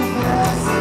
pudesse.